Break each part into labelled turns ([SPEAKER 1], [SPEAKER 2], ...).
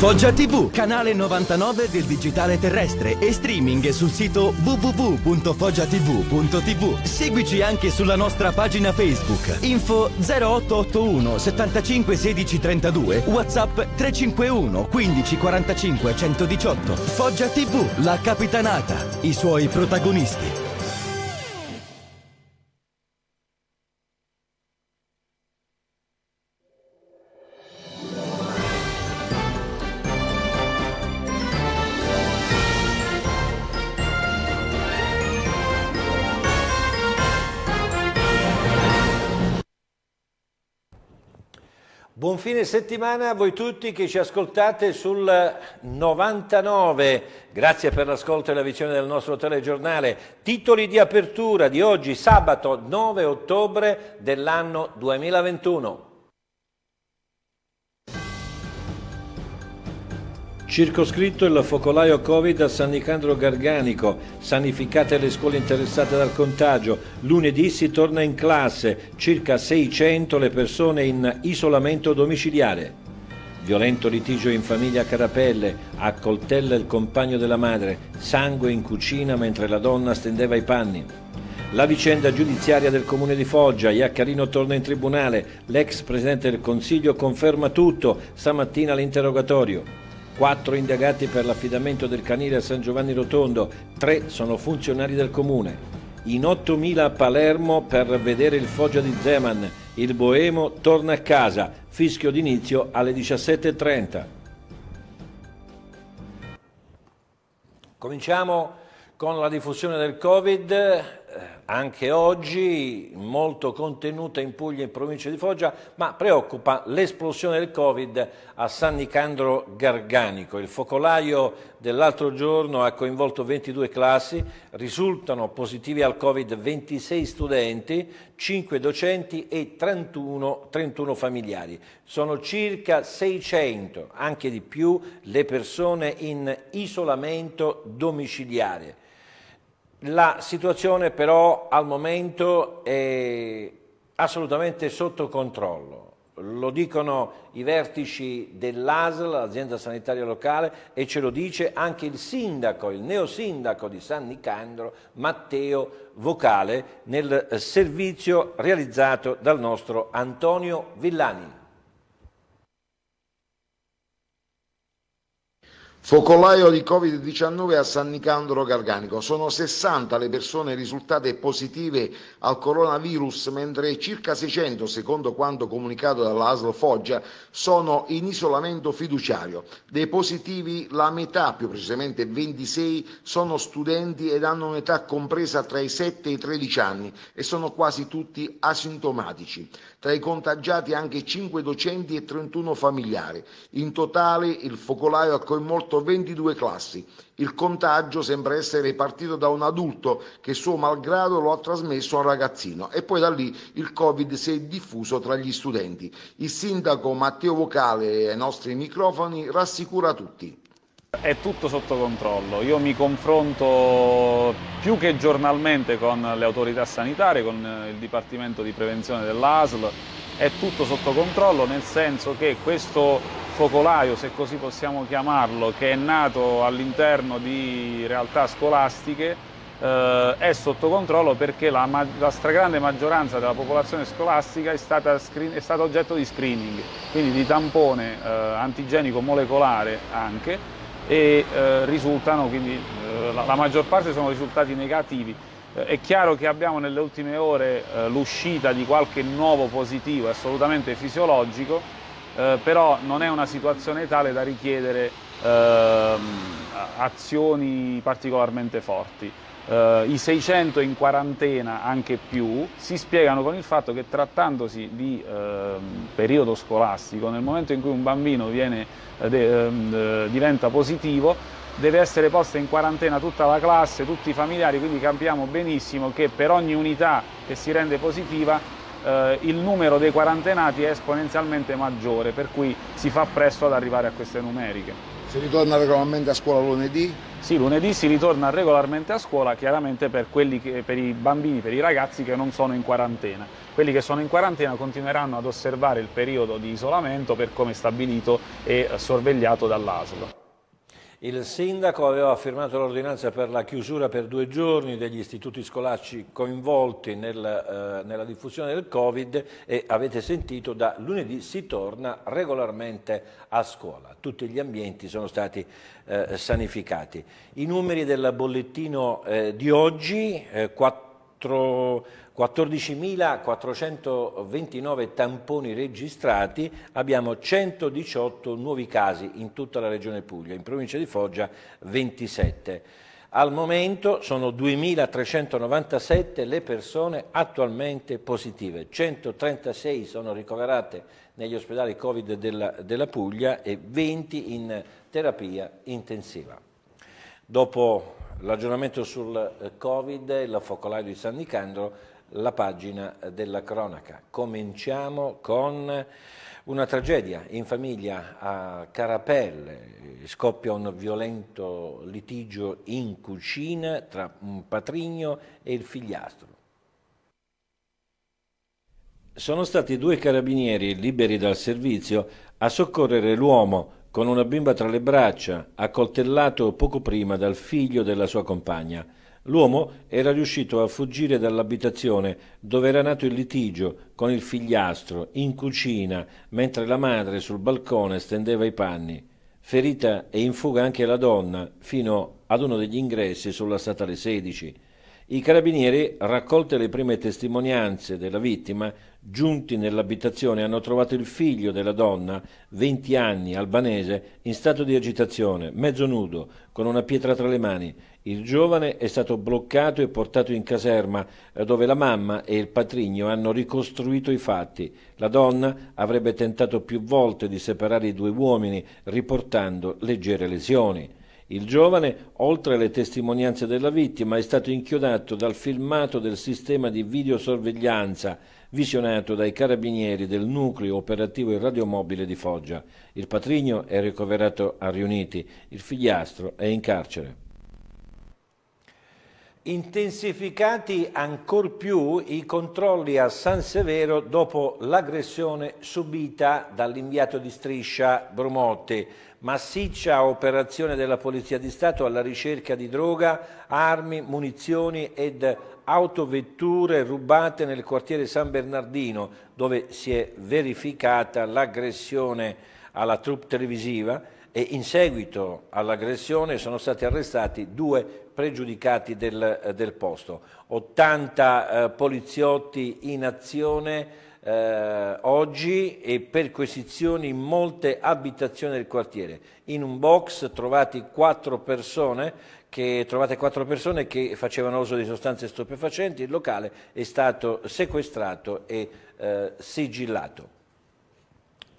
[SPEAKER 1] Foggia TV, canale 99 del digitale terrestre e streaming sul sito www.foggiatv.tv. Seguici anche sulla nostra pagina Facebook. Info 0881 75 16 32, WhatsApp 351 15 45 118. Foggia TV, la capitanata, i suoi protagonisti.
[SPEAKER 2] Buon fine settimana a voi tutti che ci ascoltate sul 99. Grazie per l'ascolto e la visione del nostro telegiornale. Titoli di apertura di oggi, sabato 9 ottobre dell'anno 2021. Circoscritto il focolaio Covid a San Nicandro Garganico, sanificate le scuole interessate dal contagio, lunedì si torna in classe, circa 600 le persone in isolamento domiciliare. Violento litigio in famiglia a Carapelle, accoltella il compagno della madre, sangue in cucina mentre la donna stendeva i panni. La vicenda giudiziaria del comune di Foggia, Iaccarino torna in tribunale, l'ex presidente del consiglio conferma tutto. Stamattina all'interrogatorio quattro indagati per l'affidamento del canile a San Giovanni Rotondo, tre sono funzionari del comune. In 8.000 a Palermo per vedere il Foggia di Zeman, il Boemo torna a casa, fischio d'inizio alle 17.30. Cominciamo con la diffusione del Covid, anche oggi molto contenuta in Puglia e in provincia di Foggia, ma preoccupa l'esplosione del Covid a San Nicandro Garganico. Il focolaio dell'altro giorno ha coinvolto 22 classi, risultano positivi al Covid 26 studenti, 5 docenti e 31, 31 familiari. Sono circa 600, anche di più, le persone in isolamento domiciliare. La situazione però al momento è assolutamente sotto controllo. Lo dicono i vertici dell'ASL, l'azienda sanitaria locale, e ce lo dice anche il sindaco, il neosindaco di San Nicandro, Matteo Vocale, nel servizio realizzato dal nostro Antonio Villani.
[SPEAKER 3] Focolaio di Covid-19 a San Nicandro Garganico. Sono 60 le persone risultate positive al coronavirus, mentre circa 600, secondo quanto comunicato dall'ASL Foggia, sono in isolamento fiduciario. Dei positivi la metà, più precisamente 26, sono studenti ed hanno un'età compresa tra i 7 e i 13 anni e sono quasi tutti asintomatici. Tra i contagiati anche 5 docenti e 31 familiari. In totale il focolaio ha coinvolto 22 classi. Il contagio sembra essere partito da un adulto che suo malgrado lo ha trasmesso a un ragazzino e poi da lì il Covid si è diffuso tra gli studenti. Il sindaco Matteo Vocale ai nostri microfoni rassicura tutti.
[SPEAKER 4] È tutto sotto controllo, io mi confronto più che giornalmente con le autorità sanitarie, con il Dipartimento di Prevenzione dell'ASL, è tutto sotto controllo nel senso che questo focolaio, se così possiamo chiamarlo, che è nato all'interno di realtà scolastiche, eh, è sotto controllo perché la, la, stragrande maggioranza della popolazione scolastica è stata, è stata oggetto di screening, quindi di tampone eh, antigenico molecolare anche, e eh, risultano, quindi eh, la, la, maggior parte sono risultati negativi. Eh, è chiaro che abbiamo nelle ultime ore eh, l'uscita di qualche nuovo positivo, assolutamente fisiologico, eh, però non è una situazione tale da richiedere ehm, azioni particolarmente forti. Uh, I 600 in quarantena, anche più, si spiegano con il fatto che trattandosi di uh, periodo scolastico, nel momento in cui un bambino viene, uh, diventa positivo, deve essere posta in quarantena tutta la classe, tutti i familiari, quindi capiamo benissimo che per ogni unità che si rende positiva il numero dei quarantenati è esponenzialmente maggiore, per cui si fa presto ad arrivare a queste numeriche.
[SPEAKER 3] Si ritorna regolarmente a scuola lunedì?
[SPEAKER 4] Sì, lunedì si ritorna regolarmente a scuola, chiaramente per, che, per i bambini, per i ragazzi che non sono in quarantena. Quelli che sono in quarantena continueranno ad osservare il periodo di isolamento per come stabilito e sorvegliato dall'ASL.
[SPEAKER 2] Il sindaco aveva firmato l'ordinanza per la chiusura per due giorni degli istituti scolastici coinvolti nel, eh, nella diffusione del Covid e avete sentito da lunedì si torna regolarmente a scuola. Tutti gli ambienti sono stati eh, sanificati. I numeri del bollettino eh, di oggi, 4 eh, 14.429 tamponi registrati, abbiamo 118 nuovi casi in tutta la regione Puglia, in provincia di Foggia 27. Al momento sono 2.397 le persone attualmente positive, 136 sono ricoverate negli ospedali Covid della, della Puglia e 20 in terapia intensiva. Dopo l'aggiornamento sul eh, Covid, il focolaio di San Nicandro, la pagina della cronaca. Cominciamo con una tragedia in famiglia a Carapelle, scoppia un violento litigio in cucina tra un patrigno e il figliastro. Sono stati due carabinieri liberi dal servizio a soccorrere l'uomo con una bimba tra le braccia, accoltellato poco prima dal figlio della sua compagna. L'uomo era riuscito a fuggire dall'abitazione dove era nato il litigio con il figliastro in cucina mentre la madre sul balcone stendeva i panni. Ferita e in fuga anche la donna fino ad uno degli ingressi sulla statale 16. I carabinieri, raccolte le prime testimonianze della vittima, giunti nell'abitazione hanno trovato il figlio della donna, 20 anni, albanese, in stato di agitazione, mezzo nudo, con una pietra tra le mani. Il giovane è stato bloccato e portato in caserma, eh, dove la mamma e il patrigno hanno ricostruito i fatti. La donna avrebbe tentato più volte di separare i due uomini, riportando leggere lesioni. Il giovane, oltre alle testimonianze della vittima, è stato inchiodato dal filmato del sistema di videosorveglianza visionato dai carabinieri del nucleo operativo e radiomobile di Foggia. Il patrigno è ricoverato a Riuniti, il figliastro è in carcere. Intensificati ancor più i controlli a San Severo dopo l'aggressione subita dall'inviato di striscia Brumotti. Massiccia operazione della Polizia di Stato alla ricerca di droga, armi, munizioni ed autovetture rubate nel quartiere San Bernardino, dove si è verificata l'aggressione alla troupe televisiva e in seguito all'aggressione sono stati arrestati due pregiudicati del, del posto. 80 eh, poliziotti in azione eh, oggi e perquisizioni in molte abitazioni del quartiere. In un box trovati quattro persone che, trovate quattro persone che facevano uso di sostanze stupefacenti, il locale è stato sequestrato e eh, sigillato.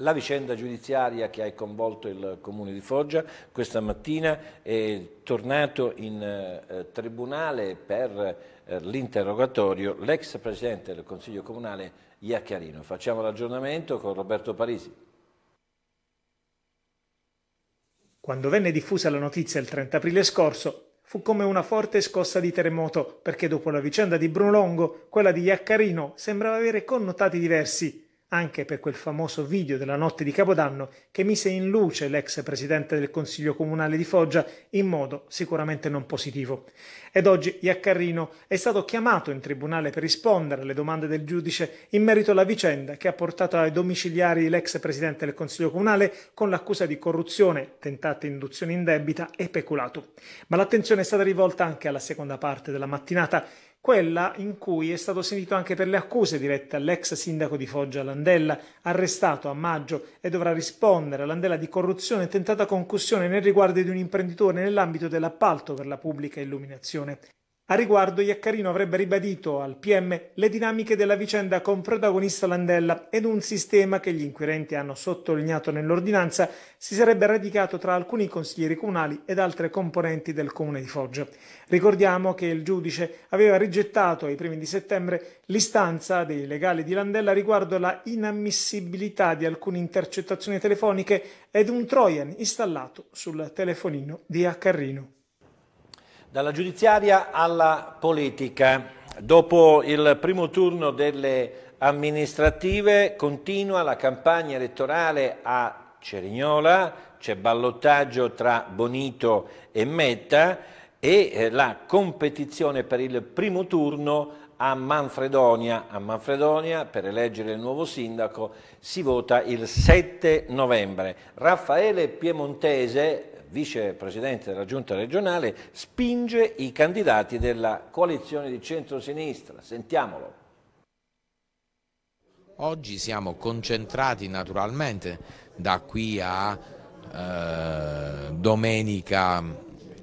[SPEAKER 2] La vicenda giudiziaria che ha coinvolto il Comune di Foggia questa mattina è tornato in eh, tribunale per eh, l'interrogatorio l'ex Presidente del Consiglio Comunale Iacchiarino. Facciamo l'aggiornamento con Roberto Parisi.
[SPEAKER 5] Quando venne diffusa la notizia il 30 aprile scorso, fu come una forte scossa di terremoto, perché dopo la vicenda di Bruno Longo, quella di Iaccarino sembrava avere connotati diversi anche per quel famoso video della notte di Capodanno che mise in luce l'ex presidente del Consiglio Comunale di Foggia in modo sicuramente non positivo. Ed oggi Iaccarrino è stato chiamato in tribunale per rispondere alle domande del giudice in merito alla vicenda che ha portato ai domiciliari l'ex presidente del Consiglio Comunale con l'accusa di corruzione, tentata induzione in debita e peculato. Ma l'attenzione è stata rivolta anche alla seconda parte della mattinata quella in cui è stato sentito anche per le accuse dirette all'ex sindaco di Foggia Landella, arrestato a maggio e dovrà rispondere a Landella di corruzione e tentata concussione nei riguardi di un imprenditore nell'ambito dell'appalto per la pubblica illuminazione. A riguardo Iaccarino avrebbe ribadito al PM le dinamiche della vicenda con protagonista Landella ed un sistema che gli inquirenti hanno sottolineato nell'ordinanza si sarebbe radicato tra alcuni consiglieri comunali ed altre componenti del comune di Foggia. Ricordiamo che il giudice aveva rigettato ai primi di settembre l'istanza dei legali di Landella riguardo la inammissibilità di alcune intercettazioni telefoniche ed un Trojan installato sul telefonino di Accarrino.
[SPEAKER 2] Dalla giudiziaria alla politica. Dopo il primo turno delle amministrative continua la campagna elettorale a Cerignola, c'è ballottaggio tra Bonito e Metta e eh, la competizione per il primo turno a Manfredonia. A Manfredonia per eleggere il nuovo sindaco si vota il 7 novembre. Raffaele Piemontese vicepresidente della giunta regionale, spinge i candidati della coalizione di centrosinistra. Sentiamolo.
[SPEAKER 6] Oggi siamo concentrati naturalmente da qui a eh, domenica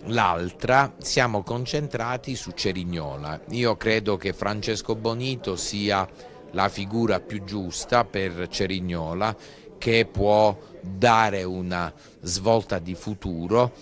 [SPEAKER 6] l'altra, siamo concentrati su Cerignola. Io credo che Francesco Bonito sia la figura più giusta per Cerignola che può dare una svolta di futuro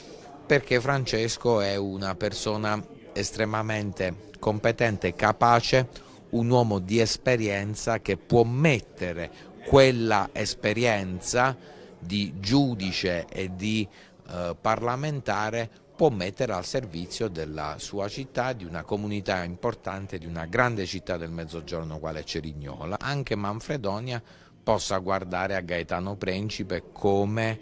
[SPEAKER 6] perché Francesco è una persona estremamente competente, capace, un uomo di esperienza che può mettere quella esperienza di giudice e di eh, parlamentare può mettere al servizio della sua città, di una comunità importante, di una grande città del mezzogiorno quale Cerignola. Anche Manfredonia possa guardare a Gaetano Principe come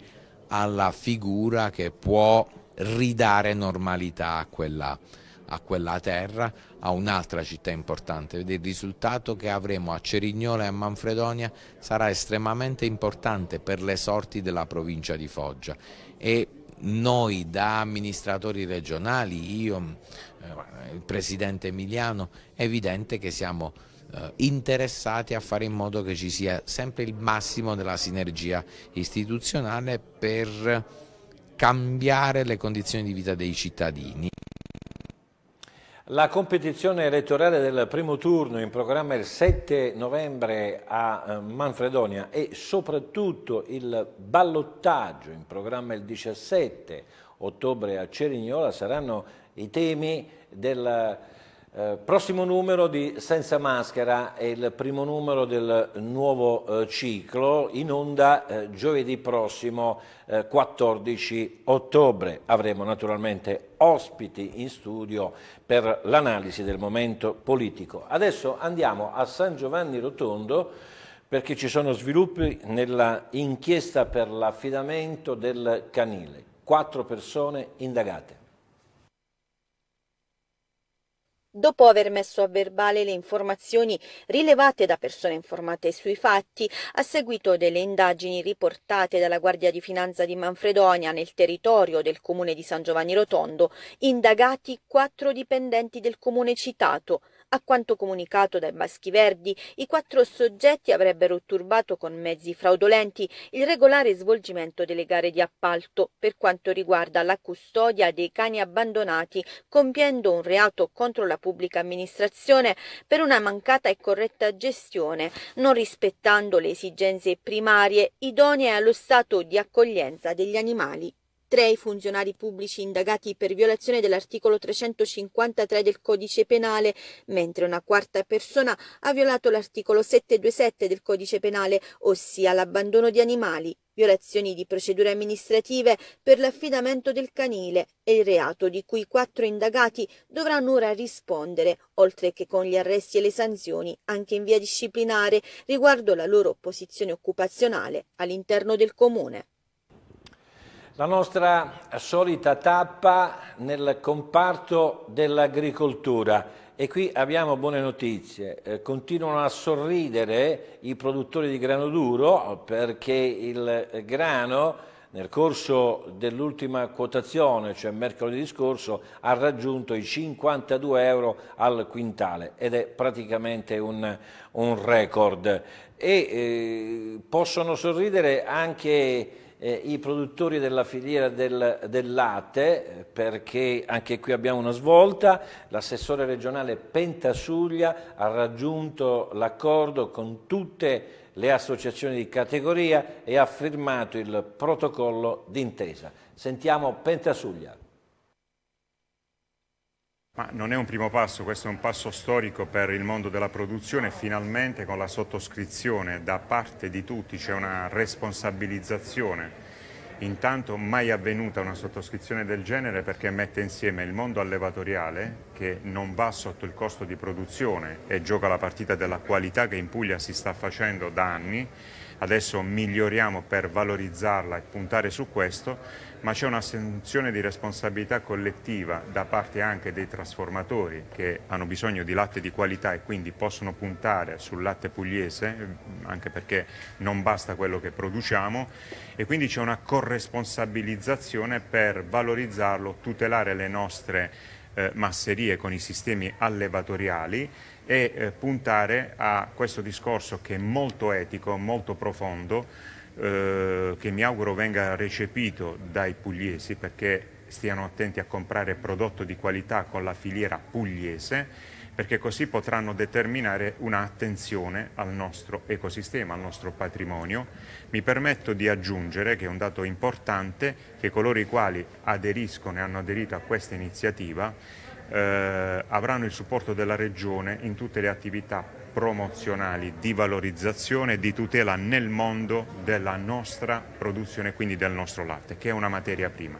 [SPEAKER 6] alla figura che può ridare normalità a quella, a quella terra, a un'altra città importante. Il risultato che avremo a Cerignola e a Manfredonia sarà estremamente importante per le sorti della provincia di Foggia e noi da amministratori regionali, io, eh, il Presidente Emiliano, è evidente che siamo interessati a fare in modo che ci sia sempre il massimo della sinergia istituzionale per cambiare le condizioni di vita dei cittadini.
[SPEAKER 2] La competizione elettorale del primo turno in programma il 7 novembre a eh, Manfredonia e soprattutto il ballottaggio in programma il 17 ottobre a Cerignola saranno i temi del eh, prossimo numero di Senza Maschera è il primo numero del nuovo eh, ciclo, in onda eh, giovedì prossimo 14 eh, ottobre. Avremo naturalmente ospiti in studio per l'analisi del momento politico. Adesso andiamo a San Giovanni Rotondo perché ci sono sviluppi nella inchiesta per l'affidamento del canile. Quattro persone indagate.
[SPEAKER 7] Dopo aver messo a verbale le informazioni rilevate da persone informate sui fatti, a seguito delle indagini riportate dalla Guardia di Finanza di Manfredonia nel territorio del comune di San Giovanni Rotondo, indagati quattro dipendenti del comune citato, a quanto comunicato dai Baschi Verdi, i quattro soggetti avrebbero turbato con mezzi fraudolenti il regolare svolgimento delle gare di appalto. Per quanto riguarda la custodia dei cani abbandonati, compiendo un reato contro la pubblica amministrazione per una mancata e corretta gestione, non rispettando le esigenze primarie idonee allo stato di accoglienza degli animali tre i funzionari pubblici indagati per violazione dell'articolo 353 del codice penale, mentre una quarta persona ha violato l'articolo 727 del codice penale, ossia l'abbandono di animali, violazioni di procedure amministrative per l'affidamento del canile e il reato di cui quattro indagati dovranno ora rispondere, oltre che con gli arresti e le sanzioni, anche in via disciplinare, riguardo la loro posizione occupazionale all'interno del comune.
[SPEAKER 2] La nostra solita tappa nel comparto dell'agricoltura e qui abbiamo buone notizie, eh, continuano a sorridere i produttori di grano duro perché il grano nel corso dell'ultima quotazione, cioè mercoledì scorso, ha raggiunto i 52 euro al quintale ed è praticamente un, un record. E eh, possono sorridere anche eh, i produttori della filiera del, del, latte, perché anche qui abbiamo una svolta. L'assessore regionale Pentasuglia ha raggiunto l'accordo con tutte le associazioni di categoria e ha firmato il protocollo d'intesa. Sentiamo Pentasuglia.
[SPEAKER 8] Ma non è un primo passo, questo è un passo storico per il mondo della produzione. Finalmente con la sottoscrizione da parte di tutti c'è una responsabilizzazione. Intanto mai avvenuta una sottoscrizione del genere perché mette insieme il mondo allevatoriale che non va sotto il costo di produzione e gioca la partita della qualità che in Puglia si sta facendo da anni adesso miglioriamo per valorizzarla e puntare su questo, ma c'è un'assunzione di responsabilità collettiva da parte anche dei trasformatori che hanno bisogno di latte di qualità e quindi possono puntare sul latte pugliese, anche perché non basta quello che produciamo, e quindi c'è una corresponsabilizzazione per valorizzarlo, tutelare le nostre eh, masserie con i sistemi allevatoriali e eh, puntare a questo discorso che è molto etico, molto profondo, eh, che mi auguro venga recepito dai pugliesi perché stiano attenti a comprare prodotto di qualità con la filiera pugliese perché così potranno determinare un'attenzione al nostro ecosistema, al nostro patrimonio. Mi permetto di aggiungere, che è un dato importante, che coloro i quali aderiscono e hanno aderito a questa iniziativa eh, avranno il supporto della Regione in tutte le attività promozionali di valorizzazione e di tutela nel mondo della nostra produzione, quindi del nostro latte, che è una materia prima.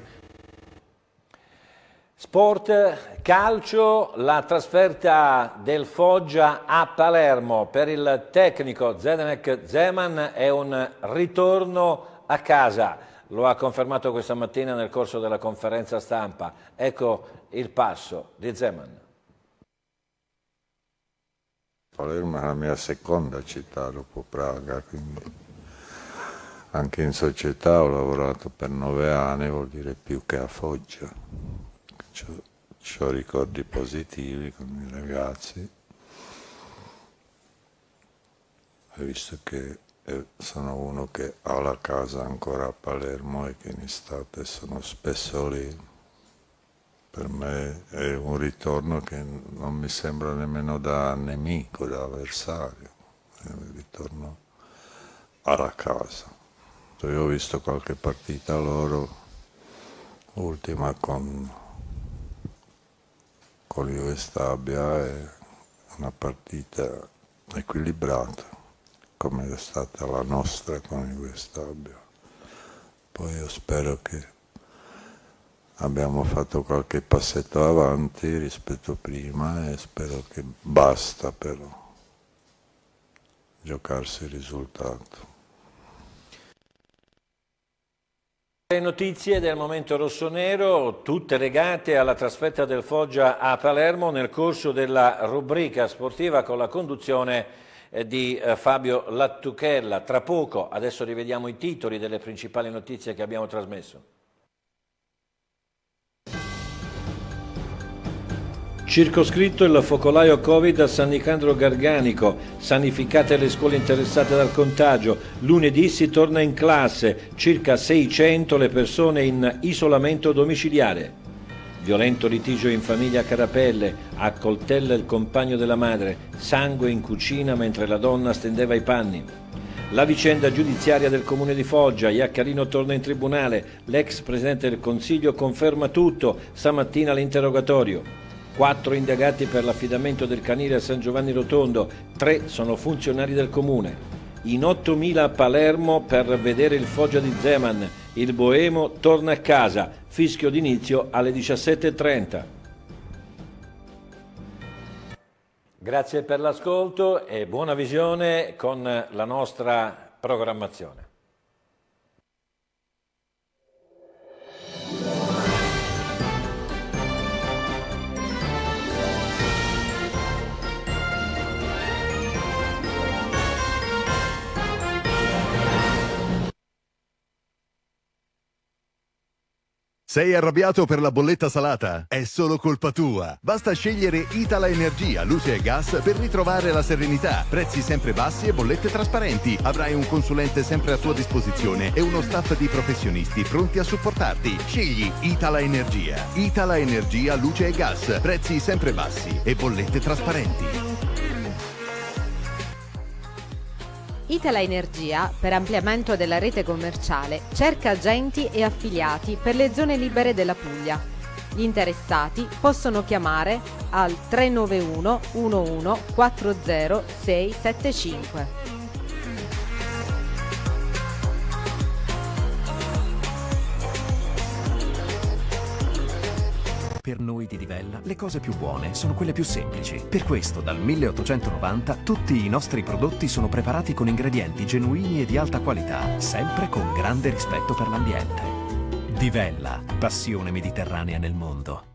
[SPEAKER 2] Sport, calcio, la trasferta del Foggia a Palermo per il tecnico Zdenek Zeman è un ritorno a casa. Lo ha confermato questa mattina nel corso della conferenza stampa. Ecco il passo di Zeman.
[SPEAKER 9] Palermo è la mia seconda città dopo Praga, quindi anche in società ho lavorato per nove anni, vuol dire più che a Foggia. Ho ricordi positivi con i ragazzi. Visto che eh, sono uno che ha la casa ancora a Palermo e che in estate sono spesso lì per me è un ritorno che non mi sembra nemmeno da nemico, da avversario, è un ritorno alla casa. Io ho visto qualche partita loro, ultima con, con Juve Stabia, è una partita equilibrata, come è stata la nostra con Juve Stabia. Poi io spero che abbiamo fatto qualche passetto avanti rispetto a prima e spero che basta per giocarsi il risultato.
[SPEAKER 2] Le notizie del momento rossonero, tutte legate alla trasferta del Foggia a Palermo nel corso della rubrica sportiva con la conduzione eh, di eh, Fabio Lattuchella. Tra poco, adesso rivediamo i titoli delle principali notizie che abbiamo trasmesso. Circoscritto il focolaio Covid a San Nicandro Garganico, sanificate le scuole interessate dal contagio, lunedì si torna in classe, circa 600 le persone in isolamento domiciliare. Violento litigio in famiglia Carapelle, accoltella il compagno della madre, sangue in cucina mentre la donna stendeva i panni. La vicenda giudiziaria del comune di Foggia, Iaccarino torna in tribunale, l'ex presidente del consiglio conferma tutto, stamattina all'interrogatorio. Quattro indagati per l'affidamento del canile a San Giovanni Rotondo, tre sono funzionari del comune. In 8.000 a Palermo per vedere il Foggia di Zeman, il Boemo torna a casa, fischio d'inizio alle 17.30. Grazie per l'ascolto e buona visione con la nostra programmazione.
[SPEAKER 10] Sei arrabbiato per la bolletta salata? È solo colpa tua. Basta scegliere Itala Energia, luce e gas per ritrovare la serenità. Prezzi sempre bassi e bollette trasparenti. Avrai un consulente sempre a tua disposizione e uno staff di professionisti pronti a supportarti. Scegli Itala Energia. Itala Energia, luce e gas. Prezzi sempre bassi e bollette trasparenti.
[SPEAKER 11] Itala Energia, per ampliamento della rete commerciale, cerca agenti e affiliati per le zone libere della Puglia. Gli interessati possono chiamare al 391 11 40 675.
[SPEAKER 12] Noi di Divella le cose più buone sono quelle più semplici. Per questo dal 1890 tutti i nostri prodotti sono preparati con ingredienti genuini e di alta qualità, sempre con grande rispetto per l'ambiente. Divella, passione mediterranea nel mondo.